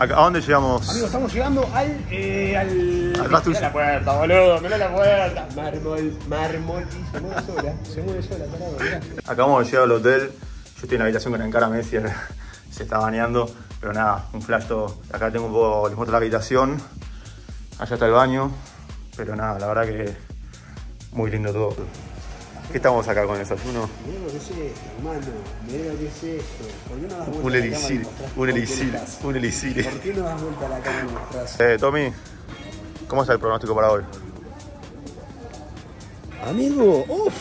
¿A dónde llegamos? Amigos, estamos llegando al. Eh, al. Mirá la puerta, boludo, mirá la puerta. Mármol, mármol. Y se mueve sola, se mueve sola, mirá. Acabamos de llegar al hotel. Yo estoy en la habitación con Encara Messi. Se está bañando. Pero nada, un flash todo. Acá tengo un poco, les muestro la habitación. Allá está el baño. Pero nada, la verdad que muy lindo todo. ¿Qué estamos acá con el desayuno? Mirá lo que es esto, hermano. Mirá lo que es esto. ¿Por qué no das vuelta Un a la elixir, cámara y mostrás un estás? un elixir. ¿Por qué no das vuelta a la cámara y mostrás? Eh, Tommy, ¿cómo está el pronóstico para hoy? Amigo, uff.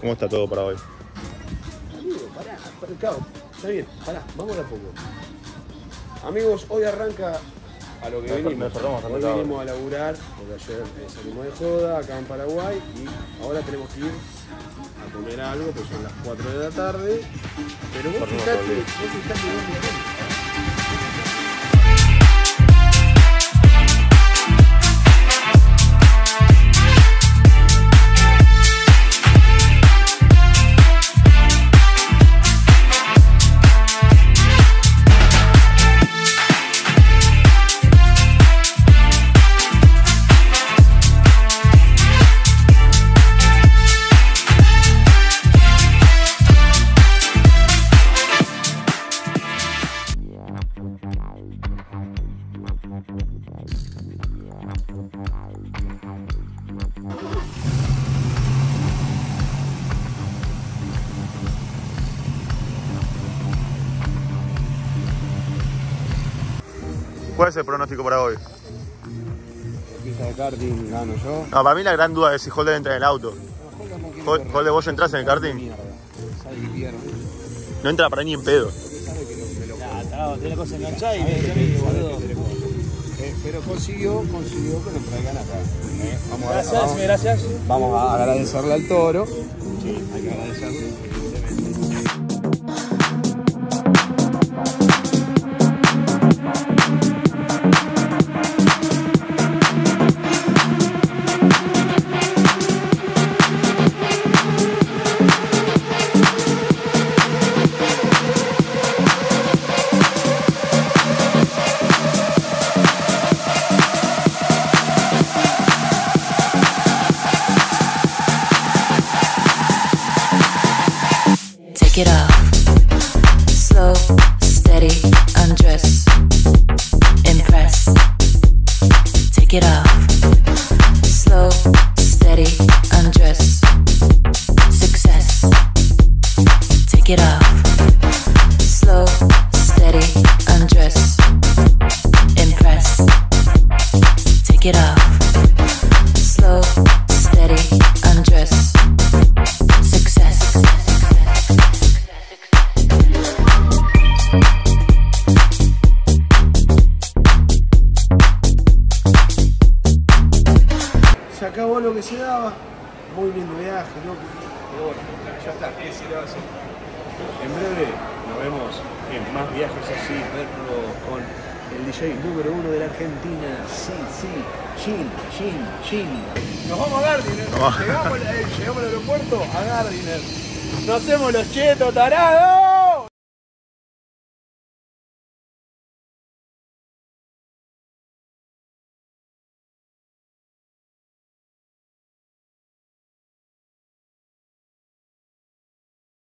¿Cómo está todo para hoy? Amigo, pará, pará, está bien, pará, vamos a poco. Amigos, hoy arranca a lo que Nos venimos. enfermamos, Hoy venimos a laburar, porque ayer eh, salimos de joda acá en Paraguay y ahora tenemos que ir a comer algo, pues son las 4 de la tarde. Pero vos fijate, vos fijate ¿Cuál es el pronóstico para hoy? Pista de karting gano yo. No, para mí la gran duda es si Holder entra en el auto. Hol- Holder, ¿vos entrás en el karting? No entra para ni en pedo. Tiene cosa enganchada y. Eh, pero consiguió, consiguió que nos traigan acá. Eh, vamos, a, Gracias, vamos, gracias. vamos a agradecerle al toro. Sí, hay que agradecerle. Take it off. Slow, steady, undress. Impress. Take it off. Slow, steady, undress. Success. Take it off. Slow, steady, undress. Impress. Take it off. Que se daba. Muy lindo viaje, loco. Pero bueno, ya está, ¿qué se le va a hacer? En breve nos vemos en más viajes así, verlo con el DJ número uno de la Argentina. Sí, sí, Gin, Gin, Gin. Nos vamos a Gardiner. Vamos. Llegamos, eh, llegamos al aeropuerto a Gardiner. Nos hacemos los chetos, tarados.